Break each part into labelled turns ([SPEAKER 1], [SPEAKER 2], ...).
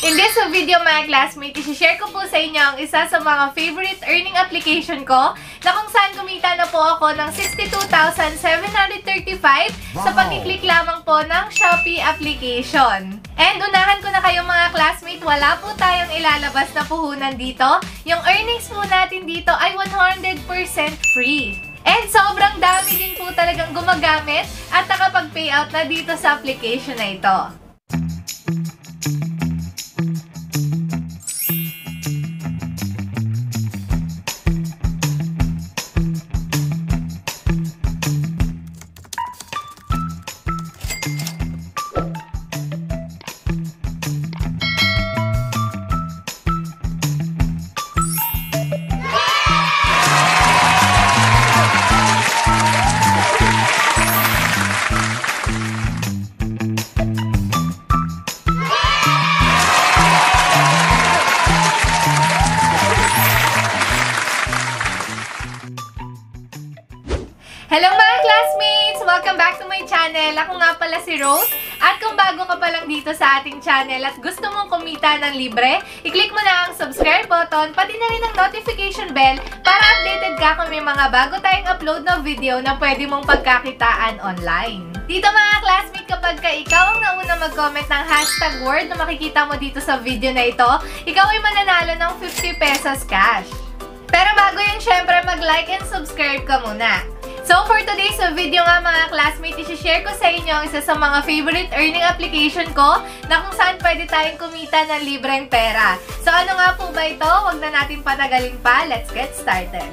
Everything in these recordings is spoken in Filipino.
[SPEAKER 1] In this video mga classmates, isi-share ko po sa inyo ang isa sa mga favorite earning application ko na kung saan kumita na po ako ng 62,735 wow. sa pag-click lamang po ng Shopee application. And unahan ko na kayo mga classmates, wala po tayong ilalabas na puhunan dito. Yung earnings po natin dito ay 100% free. And sobrang dami din po talagang gumagamit at nakapag-payout na dito sa application na ito. Channel. Ako nga pala si Rose. At kung bago ka pa lang dito sa ating channel at gusto mong kumita ng libre, i-click mo na ang subscribe button, pati na rin ang notification bell para updated ka kung may mga bago tayong upload na video na pwede mong pagkakitaan online. Dito mga classmates, kapag ka ikaw ang nauna mag-comment ng hashtag word na makikita mo dito sa video na ito, ikaw ay mananalo ng 50 pesos cash. Pero bago yun, syempre mag-like and subscribe ka muna. So, for today's video nga mga classmates, isi-share ko sa inyo ang isa sa mga favorite earning application ko na kung saan pwede tayong kumita ng libreng pera. So, ano nga po ba ito? Huwag na natin patagalin pa. Let's get started!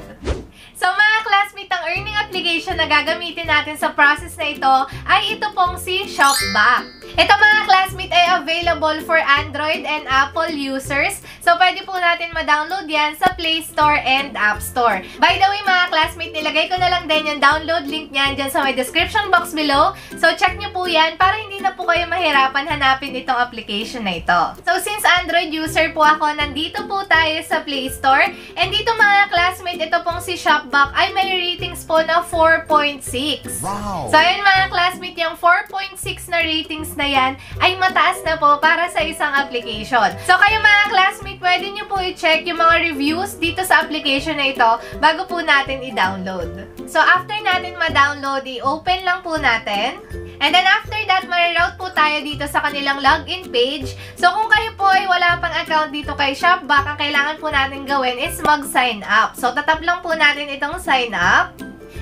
[SPEAKER 1] So mga classmates, ang earning application na gagamitin natin sa process na ito ay ito pong si Shopback. Ito mga classmate ay available for Android and Apple users. So, pwede po natin ma-download yan sa Play Store and App Store. By the way mga classmate, nilagay ko na lang din yung download link niyan dyan sa my description box below. So, check nyo po yan para hindi na po kayo mahirapan hanapin itong application na ito. So, since Android user po ako, nandito po tayo sa Play Store. And dito mga classmate, ito pong si Shopback ay may ratings po na 4.6. Wow! So, ayun mga classmate, yung 4.6 na ratings na yan ay mataas na po para sa isang application. So, kayo mga classmate, pwede nyo po i-check yung mga reviews dito sa application na ito bago po natin i-download. So, after natin ma-download, i-open lang po natin. And then after that, mariroute po tayo dito sa kanilang login page. So kung kayo po ay wala pang account dito kay Shopback, ang kailangan po natin gawin is mag-sign up. So tatap lang po natin itong sign up.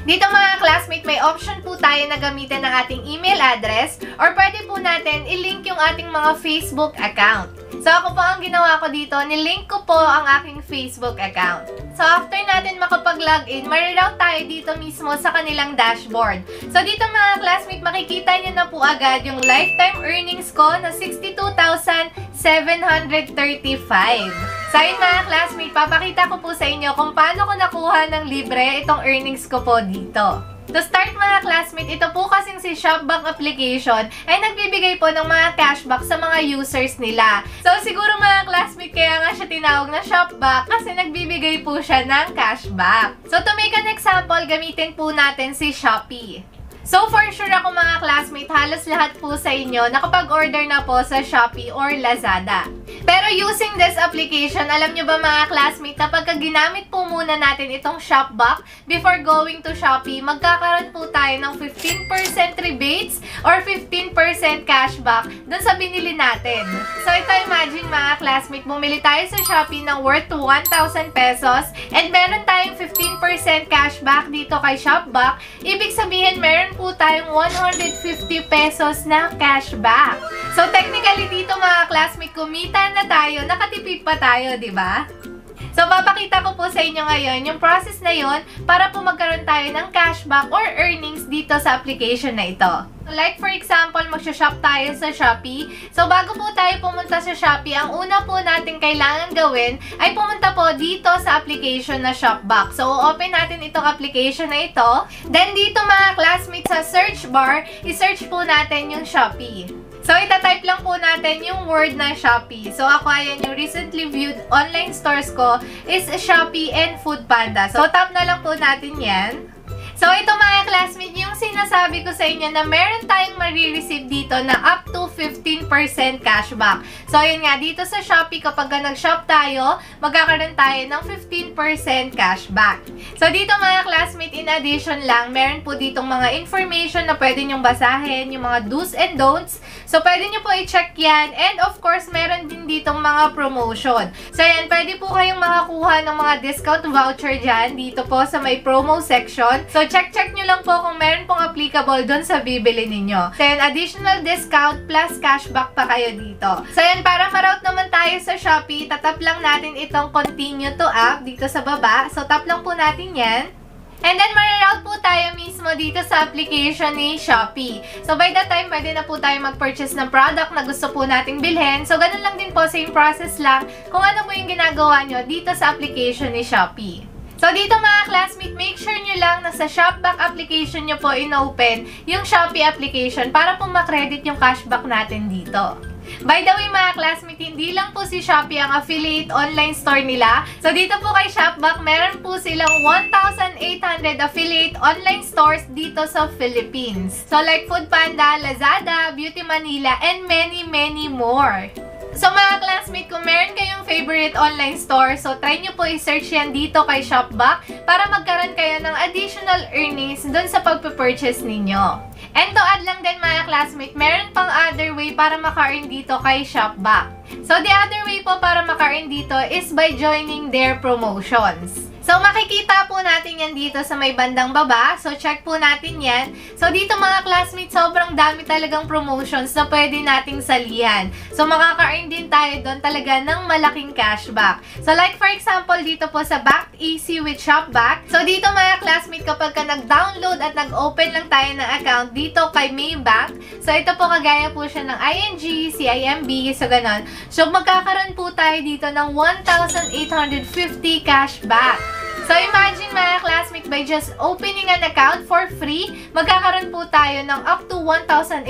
[SPEAKER 1] Dito mga classmate, may option po tayo na gamitin ng ating email address or pwede po natin i-link yung ating mga Facebook account. So ako po ang ginawa ko dito, nilink ko po ang aking Facebook account. So after natin makapag-login, mariroute tayo dito mismo sa kanilang dashboard. So dito mga classmate, makikita nyo na po agad yung lifetime earnings ko na 62,735. So, ayun mga classmate, papakita ko po sa inyo kung paano ko nakuha ng libre itong earnings ko po dito. To start mga classmate, ito po kasing si Shopbank application ay nagbibigay po ng mga cashback sa mga users nila. So siguro mga classmate, kaya nga siya tinawag na Shopback kasi nagbibigay po siya ng cashback. So to make an example, gamitin po natin si Shopee. So, for sure ako mga classmate, halos lahat po sa inyo nakapag-order na po sa Shopee or Lazada. Pero using this application, alam nyo ba mga classmate, na pagka ginamit po muna natin itong Shopback before going to Shopee, magkakaroon po tayo ng 15% rebates or 15% cashback dun sa binili natin. So, ito imagine mga classmate, bumili tayo sa Shopee ng worth 1,000 pesos and meron tayong 15% cashback dito kay Shopback. Ibig sabihin, meron po tayong 150 pesos na cashback. So, technically dito mga classmate, kumita na tayo, nakatipid pa tayo, di ba? So, papakita ko po sa inyo ngayon yung process na yon para po magkaroon tayo ng cashback or earnings dito sa application na ito. Like for example, magsha-shop tayo sa Shopee. So, bago po tayo pumunta sa Shopee, ang una po natin kailangan gawin ay pumunta po dito sa application na Shopback. So, open natin itong application na ito. Then, dito mga classmates sa search bar, i-search po natin yung Shopee. So, itatype lang po natin yung word na Shopee. So, ako ayan yung recently viewed online stores ko is Shopee and Foodpanda. So, tap na lang po natin yan. So, ito mga classmates, yung sinasabi ko sa inyo na meron tayong marireceive dito na up to 15% cashback. So, yun nga, dito sa Shopee, kapag nag-shop tayo, magkakaroon tayo ng 15% cashback. So, dito mga classmates, in addition lang, meron po ditong mga information na pwede nyong basahin, yung mga do's and don'ts. So, pwede nyo po i-check yan. And of course, meron din ditong mga promotion. So, yan, pwede po kayong makakuha ng mga discount voucher dyan, dito po sa may promo section. So, check-check nyo lang po kung meron pong applicable doon sa bibili ninyo. Yan, additional discount plus cashback pa kayo dito. So, yan, para ma-route naman tayo sa Shopee, tatap lang natin itong continue to app dito sa baba. So, tap lang po natin yan. And then, mariroute po tayo mismo dito sa application ni Shopee. So, by that time, pwede na po tayo mag-purchase ng product na gusto po nating bilhin. So, ganun lang din po, same process lang kung ano po yung ginagawa nyo dito sa application ni Shopee. So, dito mga classmate, make sure nyo lang na sa Shopback application nyo po in-open yung Shopee application para po makredit yung cashback natin dito. By the way mga classmate, hindi lang po si Shopee ang affiliate online store nila. So dito po kay Shopback, meron po silang 1,800 affiliate online stores dito sa Philippines. So like Foodpanda, Lazada, Beauty Manila, and many many more. So mga classmate, kung meron kayong favorite online store, so try nyo po i-search yan dito kay Shopback para magkaroon kayo ng additional earnings dun sa pagpapurchase ninyo. And to add lang din mga classmate, meron pang other way para maka-earn dito kay Shopback. So the other way po para maka-earn dito is by joining their promotions. So, makikita po natin yan dito sa may bandang baba. So, check po natin yan. So, dito mga classmates, sobrang dami talagang promotions na pwede nating salihan. So, makaka-earn din tayo doon talaga ng malaking cashback. So, like for example, dito po sa Back Easy with Shopback. So, dito mga classmates, kapag ka nag-download at nag-open lang tayo ng account dito kay Maybank, so ito po kagaya po siya ng ING, CIMB, so ganon. So, magkakaroon po tayo dito ng 1,850 cashback. So, imagine mga classmates, by just opening an account for free, magkakaroon po tayo ng up to 1,850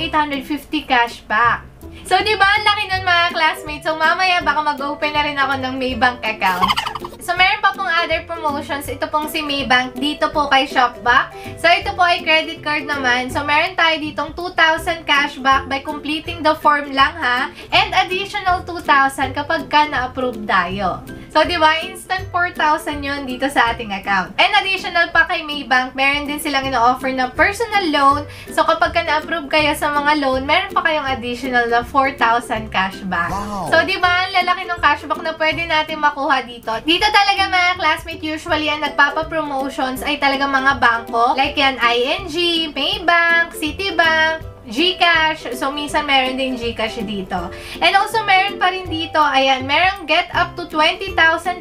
[SPEAKER 1] cashback. So, di ba, ang laki nun mga classmates. So, mamaya baka mag-open na rin ako ng Maybank account. So, meron pa pong other promotions. Ito pong si Maybank dito po kay Shopback. So, ito po ay credit card naman. So, meron tayo ditong 2,000 cashback by completing the form lang ha. And additional 2,000 kapag ka na-approve tayo. So, di ba, instant 4,000 yun dito sa ating account. And additional pa kay Maybank, meron din silang ino-offer na personal loan. So, kapag ka na-approve kayo sa mga loan, meron pa kayong additional na 4,000 cashback.
[SPEAKER 2] Wow.
[SPEAKER 1] So, di ba, ang lalaki ng cashback na pwede natin makuha dito. Dito talaga mga classmate, usually ang nagpapa-promotions ay talaga mga bangko. Like yan, ING, Maybank, Citibank, Gcash. So, minsan meron din Gcash dito. And also, meron pa rin dito, ayan, meron get up to 20,000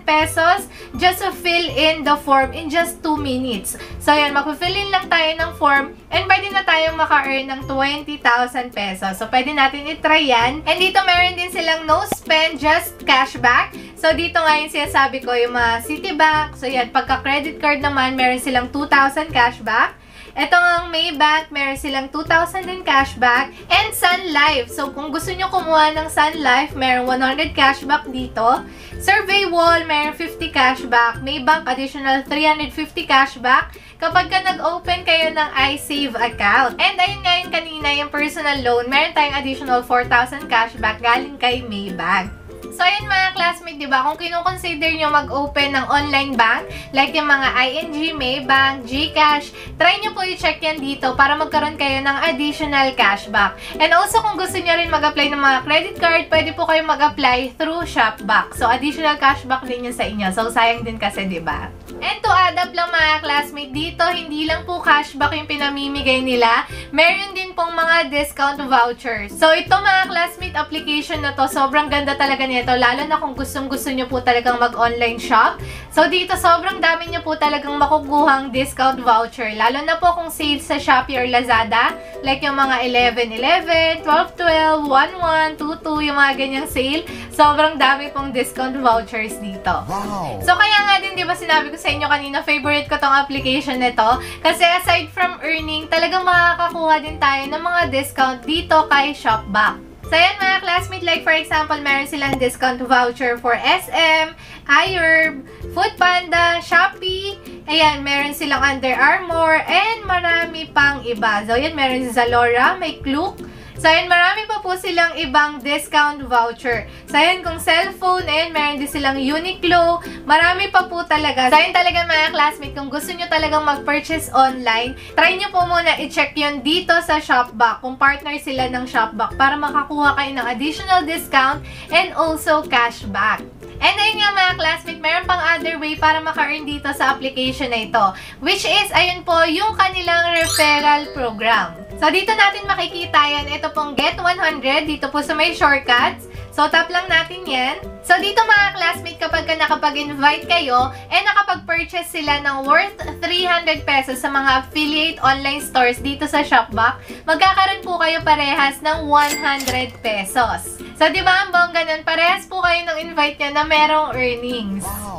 [SPEAKER 1] pesos just to fill in the form in just 2 minutes. So, ayan, mag-fill in lang tayo ng form and pwede na tayong maka-earn ng 20,000 pesos. So, pwede natin itry yan. And dito, meron din silang no spend, just cashback. So, dito nga yung sinasabi ko, yung mga Citibank. So, yan, pagka-credit card naman, meron silang 2,000 cashback. Ito ang Maybank, meron silang 2,000 din cashback. And Sun Life. So, kung gusto nyo kumuha ng Sun Life, meron 100 cashback dito. Survey Wall, meron 50 cashback. Maybank, additional 350 cashback. Kapag ka nag-open kayo ng iSave account. And ayun nga yung kanina, yung personal loan, meron tayong additional 4,000 cashback galing kay Maybank. So, ayun mga classmates, di ba? Kung kinoconsider nyo mag-open ng online bank, like yung mga ING, Maybank, GCash, try nyo po i-check yan dito para magkaroon kayo ng additional cashback. And also, kung gusto nyo rin mag-apply ng mga credit card, pwede po kayo mag-apply through Shopback. So, additional cashback din yun sa inyo. So, sayang din kasi, di ba? And to add up lang mga classmate, dito hindi lang po cashback yung pinamimigay nila. Meron din pong mga discount vouchers. So, ito mga classmate application na to, sobrang ganda talaga nito. Lalo na kung gustong gusto nyo po talagang mag-online shop. So, dito sobrang dami nyo po talagang makukuhang discount voucher. Lalo na po kung sales sa Shopee or Lazada. Like yung mga 11-11, 12-12, 1-1, 2-2, yung mga ganyang sale. Sobrang dami pong discount vouchers dito.
[SPEAKER 2] Wow.
[SPEAKER 1] So, kaya nga din, di ba sinabi ko sa inyo kanina, favorite ko tong application nito. Kasi aside from earning, talagang makakakuha din tayo ng mga discount dito kay Shopback. So, yan mga classmate, like for example, meron silang discount voucher for SM, iHerb, Foodpanda, Shopee, ayan, meron silang Under Armour, and marami pang iba. So, yan, meron si Zalora, may Klook, So, ayan, marami pa po silang ibang discount voucher. So, ayan, kung cellphone, ayan, meron din silang Uniqlo. Marami pa po talaga. So, ayan talaga mga classmate, kung gusto nyo talagang mag-purchase online, try nyo po muna i-check yun dito sa Shopback, kung partner sila ng Shopback, para makakuha kayo ng additional discount and also cashback. And ayun nga mga classmate, meron pang other way para maka-earn dito sa application na ito. Which is, ayun po, yung kanilang referral program. So, dito natin makikita yan. Ito pong Get 100. Dito po sa may shortcuts. So, tap lang natin yan. So, dito mga classmate, kapag ka nakapag-invite kayo, eh nakapag-purchase sila ng worth 300 pesos sa mga affiliate online stores dito sa Shopback, magkakaroon po kayo parehas ng 100 pesos. So, di ba ang bongga nun? Parehas po kayo ng invite niya na merong earnings. Wow!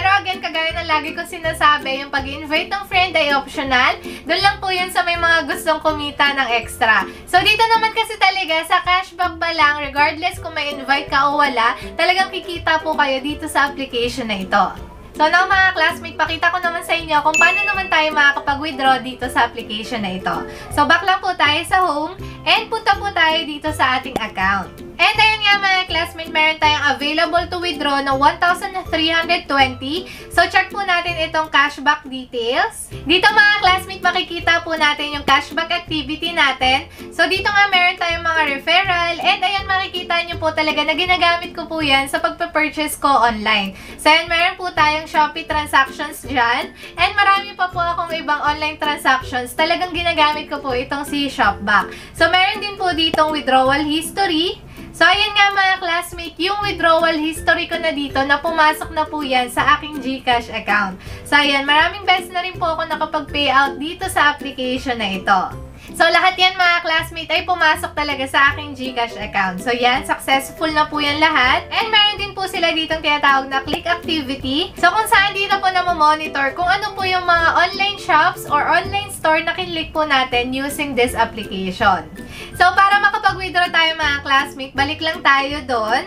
[SPEAKER 1] Pero again, kagaya na lagi ko sinasabi, yung pag-invite ng friend ay optional. Doon lang po yun sa may mga gustong kumita ng extra. So, dito naman kasi talaga, sa cashback pa lang, regardless kung may invite ka o wala, talagang kikita po kayo dito sa application na ito. So now mga classmate, pakita ko naman sa inyo kung paano naman tayo makakapag-withdraw dito sa application na ito. So back lang po tayo sa home and punta po tayo dito sa ating account. And ayun nga mga classmate, meron tayong available to withdraw na 1,320. So check po natin itong cashback details. Dito mga classmate, makikita po natin yung cashback activity natin. So dito nga meron tayong mga referral. And ayan makikita nyo po talaga na ginagamit ko po yan sa pagpa-purchase ko online. So ayan, meron po tayong Shopee transactions dyan. And marami pa po akong ibang online transactions. Talagang ginagamit ko po itong si Shopback. So meron din po ditong withdrawal history. So, ayan nga mga classmate, yung withdrawal history ko na dito na pumasok na po yan sa aking GCash account. So, ayan, maraming beses na rin po ako nakapag-payout dito sa application na ito. So, lahat yan mga classmate ay pumasok talaga sa aking GCash account. So, yan, successful na po yan lahat. And meron din po sila ditong tinatawag na click activity. So, kung saan dito po na monitor kung ano po yung mga online shops or online store na kinlik po natin using this application. So, para makapag-withdraw tayo mga classmate, balik lang tayo doon.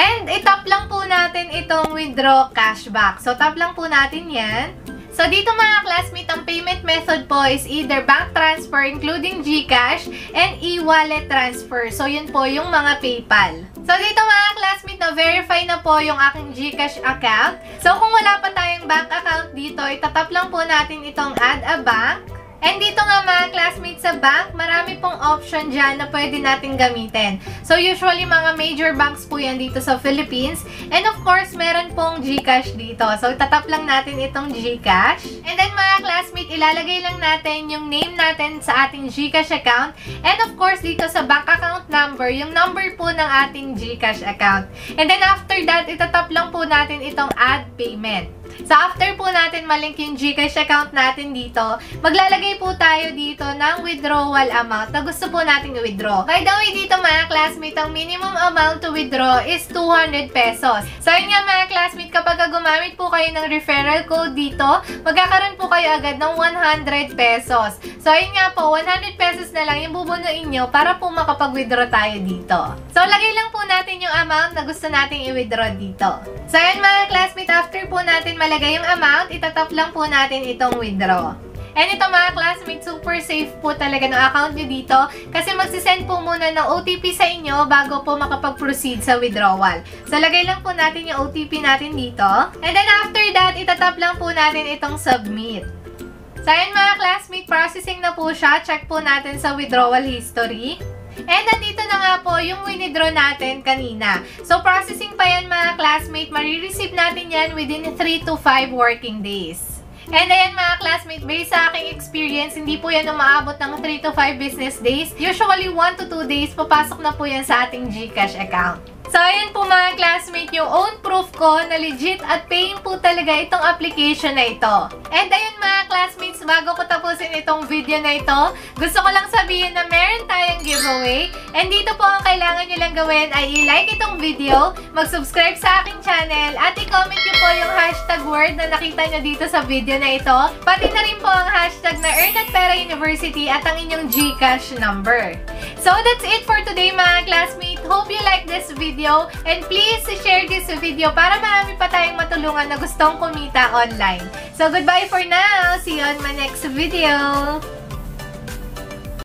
[SPEAKER 1] And, itap lang po natin itong withdraw cashback. So, tap lang po natin yan. So, dito mga classmate, ang payment method po is either bank transfer including GCash and e-wallet transfer. So, yun po yung mga PayPal. So, dito mga classmate, na-verify na po yung aking GCash account. So, kung wala pa tayong bank account dito, itatap lang po natin itong add a bank. And dito nga mga classmates sa bank, marami pong option dyan na pwede natin gamitin. So usually mga major banks po yan dito sa Philippines. And of course, meron pong GCash dito. So tatap lang natin itong GCash. And then mga classmates, ilalagay lang natin yung name natin sa ating GCash account. And of course, dito sa bank account number, yung number po ng ating GCash account. And then after that, itatap lang po natin itong add payment. So, after po natin malink yung Gcash account natin dito, maglalagay po tayo dito ng withdrawal amount na gusto po natin i-withdraw. By the way, dito mga classmate, ang minimum amount to withdraw is 200 pesos. So, yun nga mga classmate, kapag gumamit po kayo ng referral code dito, magkakaroon po kayo agad ng 100 pesos. So, yun nga po, 100 pesos na lang yung bubunuin nyo para po makapag-withdraw tayo dito. So, lagay lang po natin yung amount na gusto nating i-withdraw dito. So, yun mga classmate, after po natin malagay yung amount, itatap lang po natin itong withdraw. And ito mga classmates, super safe po talaga ng account nyo dito kasi magsisend po muna ng OTP sa inyo bago po makapag-proceed sa withdrawal. So, lagay lang po natin yung OTP natin dito. And then after that, itatap lang po natin itong submit. So, ayan mga classmate, processing na po siya. Check po natin sa withdrawal history. And nandito na nga po yung winidraw natin kanina. So, processing pa yan mga classmate. Marireceive natin yan within 3 to 5 working days. And ayan mga classmate, based sa aking experience, hindi po yan umaabot ng 3 to 5 business days. Usually 1 to 2 days, papasok na po yan sa ating GCash account. So, ayan po mga classmate, yung own proof ko na legit at paying po talaga itong application na ito. And ayun mga classmates, bago ko tapusin itong video na ito, gusto ko lang sabihin na meron tayong giveaway. And dito po ang kailangan nyo lang gawin ay i-like itong video, mag-subscribe sa aking channel, at i-comment nyo po yung hashtag word na nakita nyo dito sa video na ito. Pati na rin po ang hashtag na Earn at Pera University at ang inyong GCash number. So that's it for today mga classmates. Hope you like this video and please share this video para marami pa tayong matulungan na gustong kumita online. So goodbye for now. See you on my next video.